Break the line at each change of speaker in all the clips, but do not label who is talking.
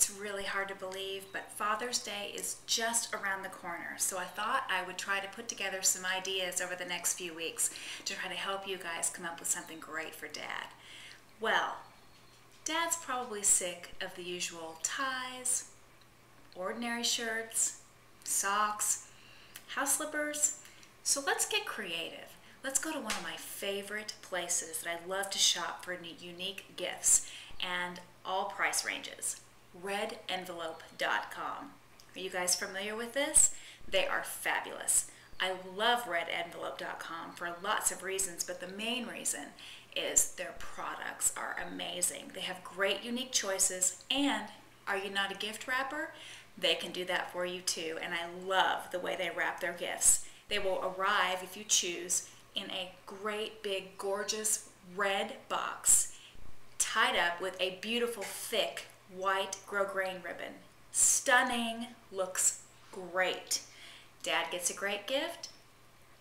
It's really hard to believe, but Father's Day is just around the corner. So I thought I would try to put together some ideas over the next few weeks to try to help you guys come up with something great for Dad. Well, Dad's probably sick of the usual ties, ordinary shirts, socks, house slippers. So let's get creative. Let's go to one of my favorite places that I love to shop for unique gifts and all price ranges redenvelope.com. Are you guys familiar with this? They are fabulous. I love redenvelope.com for lots of reasons, but the main reason is their products are amazing. They have great unique choices, and are you not a gift wrapper? They can do that for you too, and I love the way they wrap their gifts. They will arrive, if you choose, in a great big gorgeous red box tied up with a beautiful thick white grosgrain ribbon. Stunning, looks great. Dad gets a great gift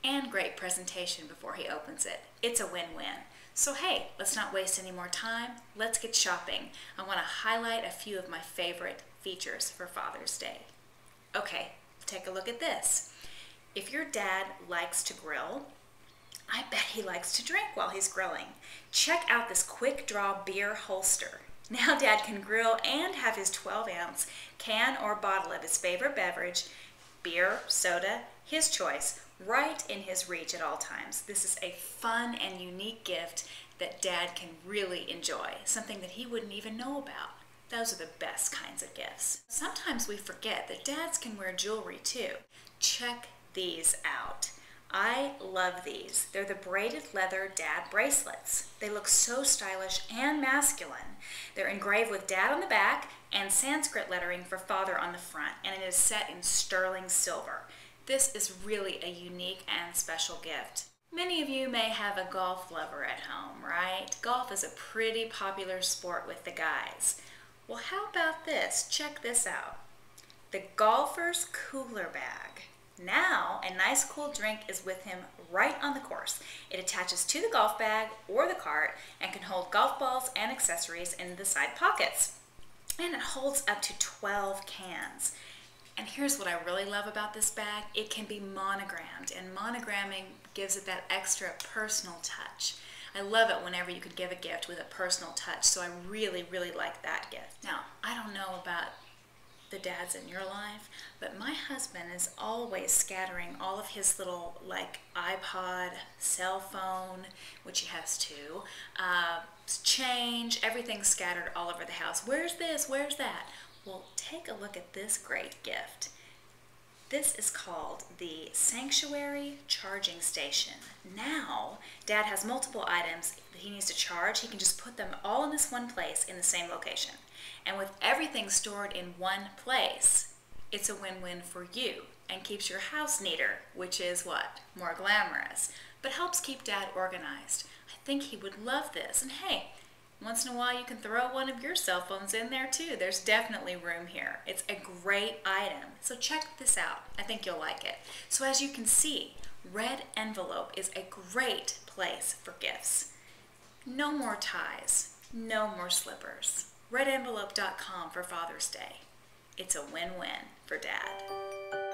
and great presentation before he opens it. It's a win-win. So hey, let's not waste any more time. Let's get shopping. I want to highlight a few of my favorite features for Father's Day. Okay, take a look at this. If your dad likes to grill, I bet he likes to drink while he's grilling. Check out this quick draw beer holster. Now dad can grill and have his 12 ounce can or bottle of his favorite beverage, beer, soda, his choice, right in his reach at all times. This is a fun and unique gift that dad can really enjoy, something that he wouldn't even know about. Those are the best kinds of gifts. Sometimes we forget that dads can wear jewelry too. Check these out. I love these. They're the braided leather dad bracelets. They look so stylish and masculine. They're engraved with dad on the back and Sanskrit lettering for father on the front, and it is set in sterling silver. This is really a unique and special gift. Many of you may have a golf lover at home, right? Golf is a pretty popular sport with the guys. Well, how about this? Check this out. The Golfer's Cooler Bag. Now, a nice cool drink is with him right on the course. It attaches to the golf bag or the cart and can hold golf balls and accessories in the side pockets. And it holds up to 12 cans. And here's what I really love about this bag. It can be monogrammed, and monogramming gives it that extra personal touch. I love it whenever you could give a gift with a personal touch, so I really, really like that gift. Now, I don't know about the dads in your life, but my husband is always scattering all of his little like iPod, cell phone, which he has two, uh, change, everything scattered all over the house. Where's this? Where's that? Well, take a look at this great gift. This is called the Sanctuary Charging Station. Now, Dad has multiple items that he needs to charge. He can just put them all in this one place in the same location. And with everything stored in one place, it's a win-win for you and keeps your house neater, which is what? More glamorous, but helps keep Dad organized. I think he would love this. And hey, once in a while, you can throw one of your cell phones in there too. There's definitely room here. It's a great item. So check this out. I think you'll like it. So as you can see, Red Envelope is a great place for gifts. No more ties, no more slippers. RedEnvelope.com for Father's Day. It's a win-win for Dad.